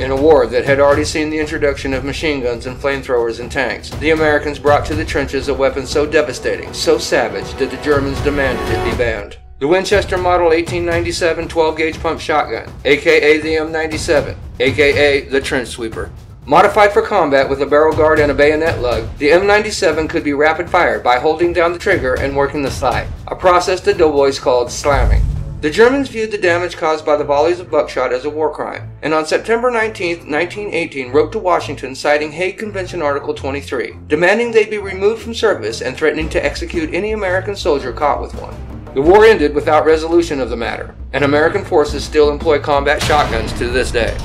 In a war that had already seen the introduction of machine guns and flamethrowers and tanks, the Americans brought to the trenches a weapon so devastating, so savage, that the Germans demanded it be banned. The Winchester Model 1897 12 gauge pump shotgun, aka the M97, aka the trench sweeper. Modified for combat with a barrel guard and a bayonet lug, the M97 could be rapid fired by holding down the trigger and working the slide, a process the doughboys called slamming. The Germans viewed the damage caused by the volleys of buckshot as a war crime, and on September 19, 1918, wrote to Washington citing Hague Convention Article 23, demanding they be removed from service and threatening to execute any American soldier caught with one. The war ended without resolution of the matter, and American forces still employ combat shotguns to this day.